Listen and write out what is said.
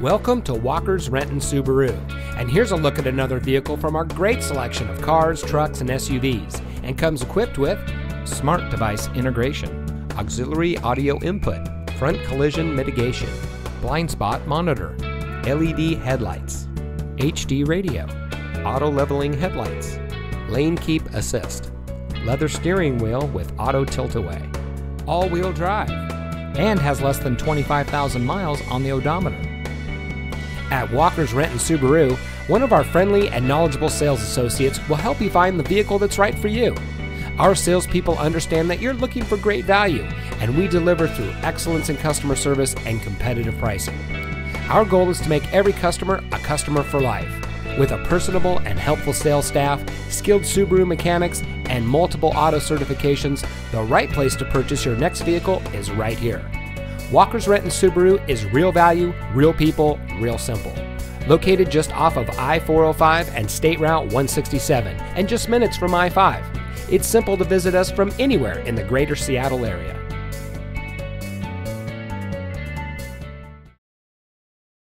Welcome to Walker's Renton Subaru. And here's a look at another vehicle from our great selection of cars, trucks, and SUVs. And comes equipped with smart device integration, auxiliary audio input, front collision mitigation, blind spot monitor, LED headlights, HD radio, auto leveling headlights, lane keep assist, leather steering wheel with auto tilt away, all wheel drive, and has less than 25,000 miles on the odometer. At Walker's Renton Subaru, one of our friendly and knowledgeable sales associates will help you find the vehicle that's right for you. Our salespeople understand that you're looking for great value, and we deliver through excellence in customer service and competitive pricing. Our goal is to make every customer a customer for life. With a personable and helpful sales staff, skilled Subaru mechanics, and multiple auto certifications, the right place to purchase your next vehicle is right here. Walker's Renton Subaru is real value, real people, real simple. Located just off of I 405 and State Route 167, and just minutes from I 5. It's simple to visit us from anywhere in the greater Seattle area.